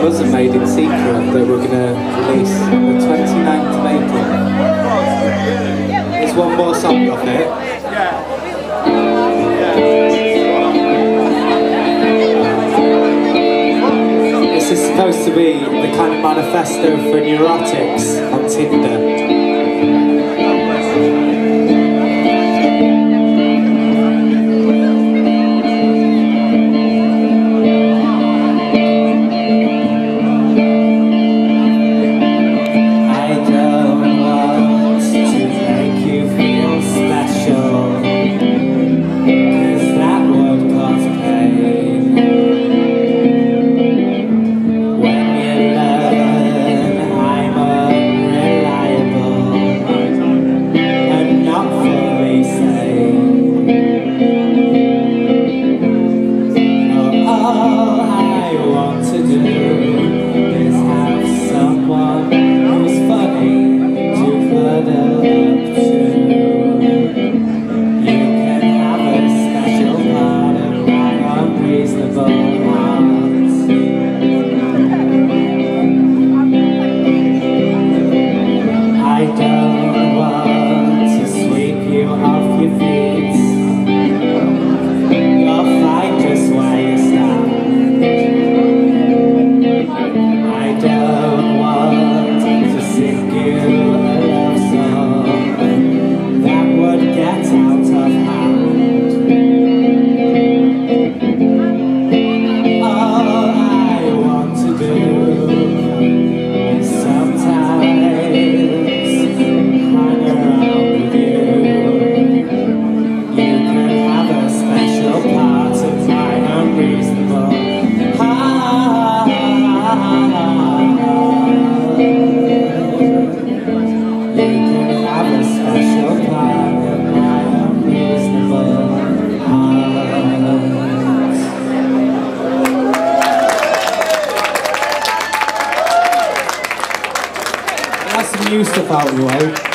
Buzzer made in secret that we're going to release on the 29th of April. There's one more song off it. This is supposed to be the kind of manifesto for neurotics on Tinder. all I want to do. used to Fountain Way.